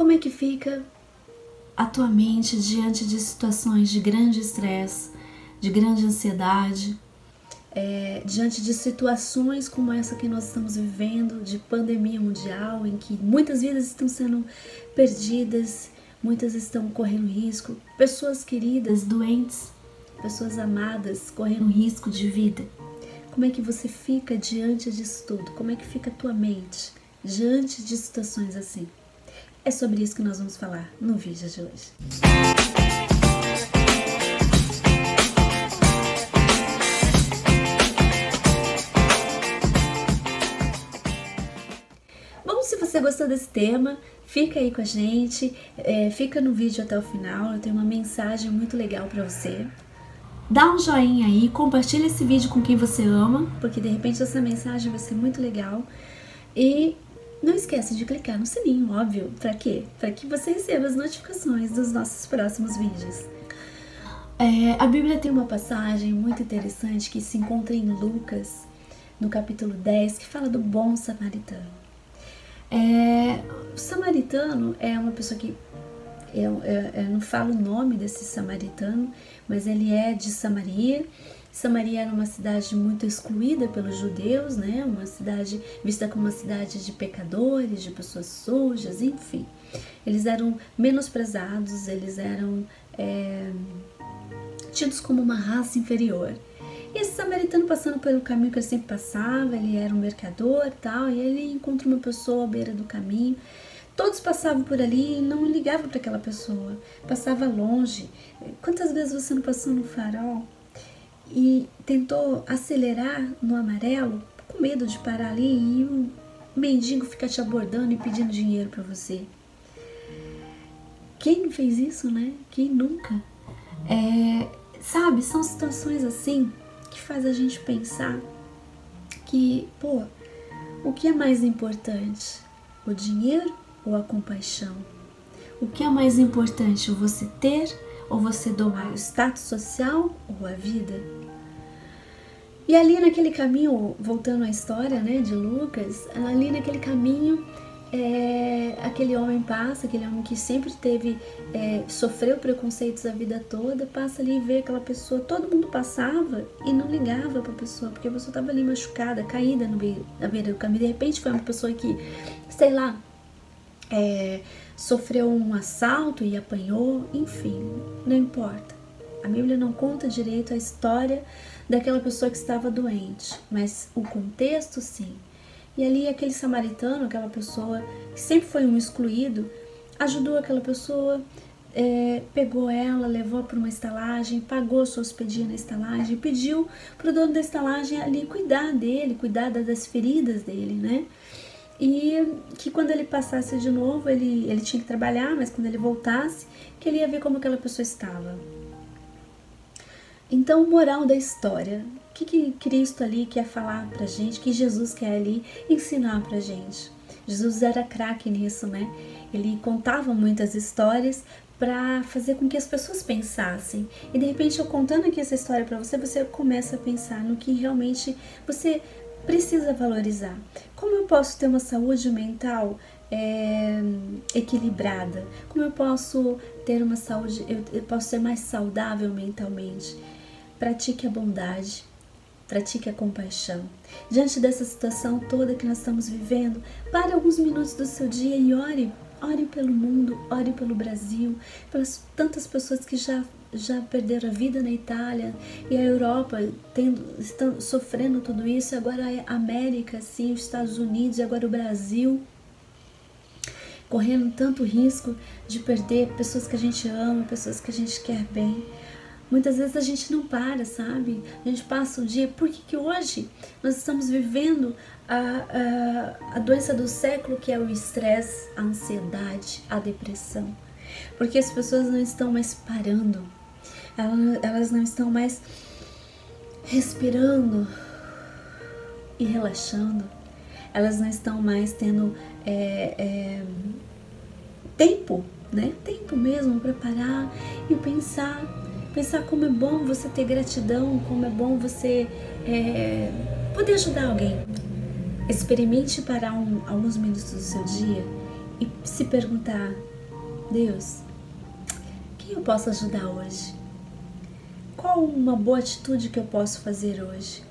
Como é que fica a tua mente diante de situações de grande estresse, de grande ansiedade, é, diante de situações como essa que nós estamos vivendo, de pandemia mundial, em que muitas vidas estão sendo perdidas, muitas estão correndo risco, pessoas queridas, doentes, pessoas amadas correndo risco de vida. Como é que você fica diante disso tudo? Como é que fica a tua mente diante de situações assim? É sobre isso que nós vamos falar no vídeo de hoje. Bom, se você gostou desse tema, fica aí com a gente, é, fica no vídeo até o final. Eu tenho uma mensagem muito legal para você. Dá um joinha aí, compartilha esse vídeo com quem você ama, porque de repente essa mensagem vai ser muito legal. E não esqueça de clicar no sininho, óbvio. Para quê? Para que você receba as notificações dos nossos próximos vídeos. É, a Bíblia tem uma passagem muito interessante que se encontra em Lucas, no capítulo 10, que fala do bom samaritano. É, o samaritano é uma pessoa que eu, eu, eu não falo o nome desse samaritano, mas ele é de Samaria. Samaria era uma cidade muito excluída pelos judeus, né? Uma cidade vista como uma cidade de pecadores, de pessoas sujas, enfim. Eles eram menosprezados, eles eram é, tidos como uma raça inferior. E esse samaritano passando pelo caminho que ele sempre passava, ele era um mercador tal, e ele encontra uma pessoa à beira do caminho Todos passavam por ali e não ligavam para aquela pessoa, passava longe. Quantas vezes você não passou no farol e tentou acelerar no amarelo com medo de parar ali e um mendigo ficar te abordando e pedindo dinheiro para você? Quem fez isso, né? Quem nunca? É, sabe, são situações assim que faz a gente pensar que, pô, o que é mais importante? O dinheiro ou a compaixão? O que é mais importante, você ter ou você doar? O status social ou a vida? E ali naquele caminho, voltando à história né, de Lucas, ali naquele caminho, é, aquele homem passa, aquele homem que sempre teve, é, sofreu preconceitos a vida toda, passa ali e vê aquela pessoa, todo mundo passava e não ligava para a pessoa, porque a pessoa estava ali machucada, caída no meio, na beira do caminho. De repente foi uma pessoa que, sei lá, é, sofreu um assalto e apanhou, enfim, não importa. A Bíblia não conta direito a história daquela pessoa que estava doente, mas o contexto sim. E ali aquele samaritano, aquela pessoa que sempre foi um excluído, ajudou aquela pessoa, é, pegou ela, levou para uma estalagem, pagou sua hospedia na estalagem, pediu para o dono da estalagem ali cuidar dele, cuidar das feridas dele, né? E que quando ele passasse de novo, ele, ele tinha que trabalhar, mas quando ele voltasse, que ele ia ver como aquela pessoa estava. Então, moral da história, o que, que Cristo ali quer falar pra gente, que Jesus quer ali ensinar pra gente? Jesus era craque nisso, né? Ele contava muitas histórias para fazer com que as pessoas pensassem. E de repente, eu contando aqui essa história para você, você começa a pensar no que realmente você precisa valorizar. Como eu posso ter uma saúde mental é, equilibrada? Como eu posso ter uma saúde, eu, eu posso ser mais saudável mentalmente? Pratique a bondade, pratique a compaixão. Diante dessa situação toda que nós estamos vivendo, pare alguns minutos do seu dia e ore. Ore pelo mundo, ore pelo Brasil, pelas tantas pessoas que já já perderam a vida na Itália e a Europa tendo, estão sofrendo tudo isso, agora a América, sim, os Estados Unidos e agora o Brasil correndo tanto risco de perder pessoas que a gente ama, pessoas que a gente quer bem. Muitas vezes a gente não para, sabe? A gente passa o dia. Por que, que hoje nós estamos vivendo a, a, a doença do século, que é o estresse, a ansiedade, a depressão? Porque as pessoas não estão mais parando elas não estão mais respirando e relaxando, elas não estão mais tendo é, é, tempo, né? Tempo mesmo para parar e pensar, pensar como é bom você ter gratidão, como é bom você é, poder ajudar alguém. Experimente parar um, alguns minutos do seu dia e se perguntar Deus, quem eu posso ajudar hoje? Qual uma boa atitude que eu posso fazer hoje?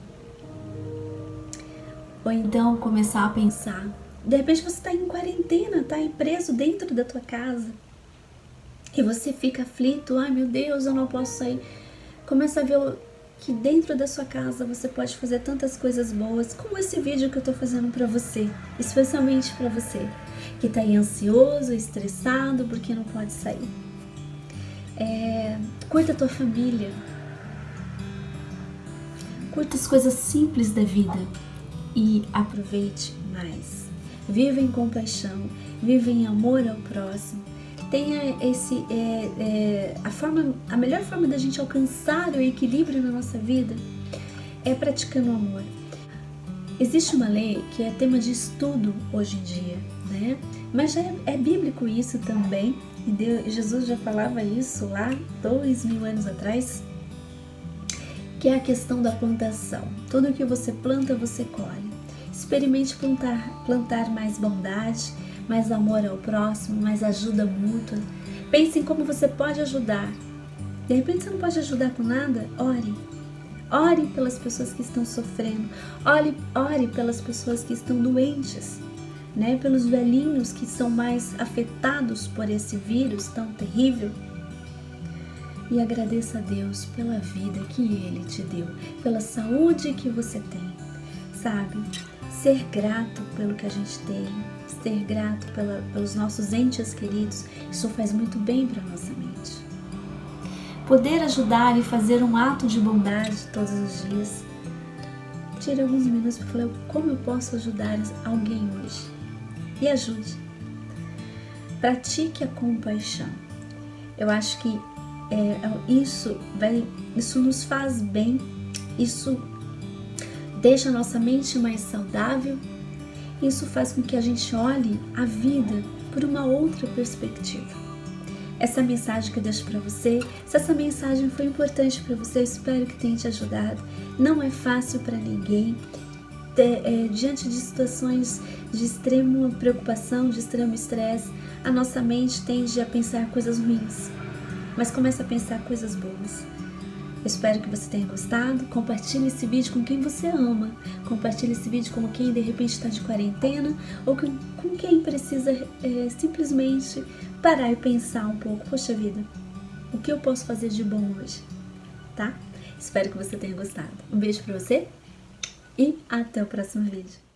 Ou então começar a pensar. De repente você está em quarentena, está preso dentro da tua casa. E você fica aflito, ai meu Deus, eu não posso sair. Começa a ver que dentro da sua casa você pode fazer tantas coisas boas, como esse vídeo que eu estou fazendo para você, especialmente para você que está aí ansioso, estressado porque não pode sair. É, curta a tua família, curta as coisas simples da vida e aproveite mais. Viva em compaixão, viva em amor ao próximo. Tenha esse é, é, a forma, a melhor forma da gente alcançar o equilíbrio na nossa vida é praticando o amor. Existe uma lei que é tema de estudo hoje em dia, né? Mas já é, é bíblico isso também. E Deus, Jesus já falava isso lá dois mil anos atrás, que é a questão da plantação. Tudo que você planta, você colhe. Experimente plantar, plantar mais bondade, mais amor ao próximo, mais ajuda mútua. Pense em como você pode ajudar. De repente você não pode ajudar com nada? Ore. Ore pelas pessoas que estão sofrendo. Ore, ore pelas pessoas que estão doentes. Né? Pelos velhinhos que são mais afetados por esse vírus tão terrível e agradeça a Deus pela vida que Ele te deu, pela saúde que você tem, sabe? Ser grato pelo que a gente tem, ser grato pela, pelos nossos entes queridos, isso faz muito bem para nossa mente. Poder ajudar e fazer um ato de bondade todos os dias. Tire alguns minutos para falar como eu posso ajudar alguém hoje. E ajude. Pratique a compaixão. Eu acho que é, isso, vai, isso nos faz bem, isso deixa a nossa mente mais saudável, isso faz com que a gente olhe a vida por uma outra perspectiva. Essa mensagem que eu deixo para você, se essa mensagem foi importante para você, espero que tenha te ajudado. Não é fácil para ninguém. É, diante de situações de extrema preocupação, de extremo estresse, a nossa mente tende a pensar coisas ruins mas comece a pensar coisas boas. Espero que você tenha gostado. Compartilhe esse vídeo com quem você ama. Compartilhe esse vídeo com quem de repente está de quarentena ou com, quem precisa é, simplesmente parar e pensar um pouco. Poxa vida, o que eu posso fazer de bom hoje? Tá? Espero que você tenha gostado. Um beijo para você e até o próximo vídeo.